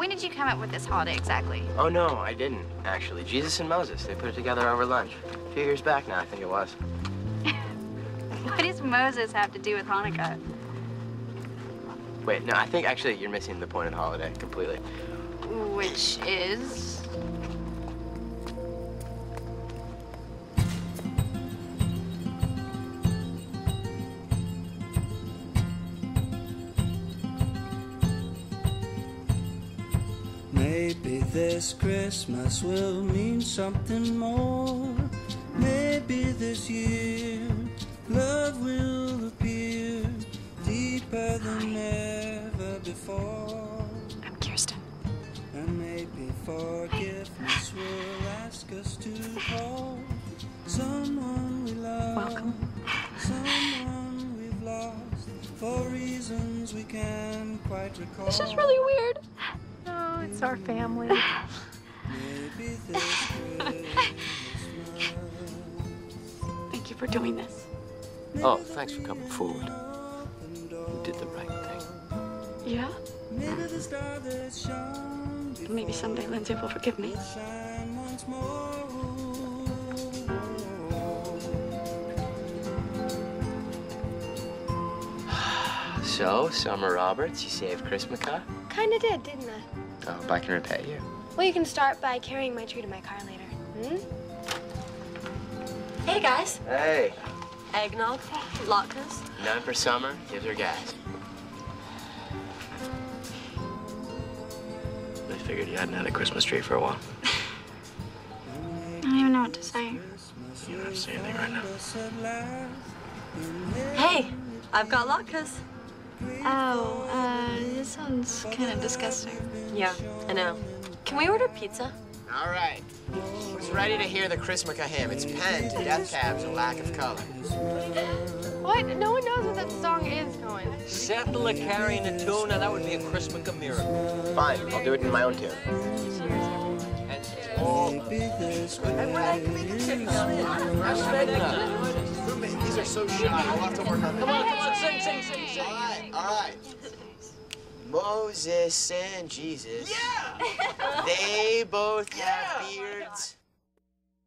when did you come up with this holiday exactly? Oh, no, I didn't, actually. Jesus and Moses, they put it together over lunch. A few years back now, I think it was. what does Moses have to do with Hanukkah? Wait, no, I think actually you're missing the point of the holiday completely. Which is? Maybe this Christmas will mean something more. Maybe this year love will appear deeper than ever before. I'm Kirsten. And maybe forgiveness will ask us to hold someone we love. Welcome. Someone we've lost for reasons we can't quite recall. This is really weird. It's our family. Maybe this Christmas. Thank you for doing this. Oh, thanks for coming forward. You did the right thing. Yeah? Maybe the star that shone Maybe someday Lindsay will forgive me. So, Summer Roberts, you saved Chrismukkah Kinda did, didn't I? I hope I can repay you. Well, you can start by carrying my tree to my car later. Hmm? Hey, guys. Hey, Eggnog, latkes. none for Summer, gives her gas. I figured you hadn't had a Christmas tree for a while. I don't even know what to say. You don't have to say anything right now. Hey, I've got latkes. Oh, uh, this sounds kind of disgusting. Yeah, I know. Can we order pizza? All right. Who's ready to hear the Christmas hymn? It's penned, Death Cab's, and lack of color. What? No one knows what that song is going. Settler carrying a tune, now that would be a Christmas miracle. Fine, I'll do it in my own tune. And all Maybe this These are so shy. I'll have to work on them. Come on, come on, sing, sing, sing, sing. All right, all right. Moses and Jesus. Yeah. They both have beards.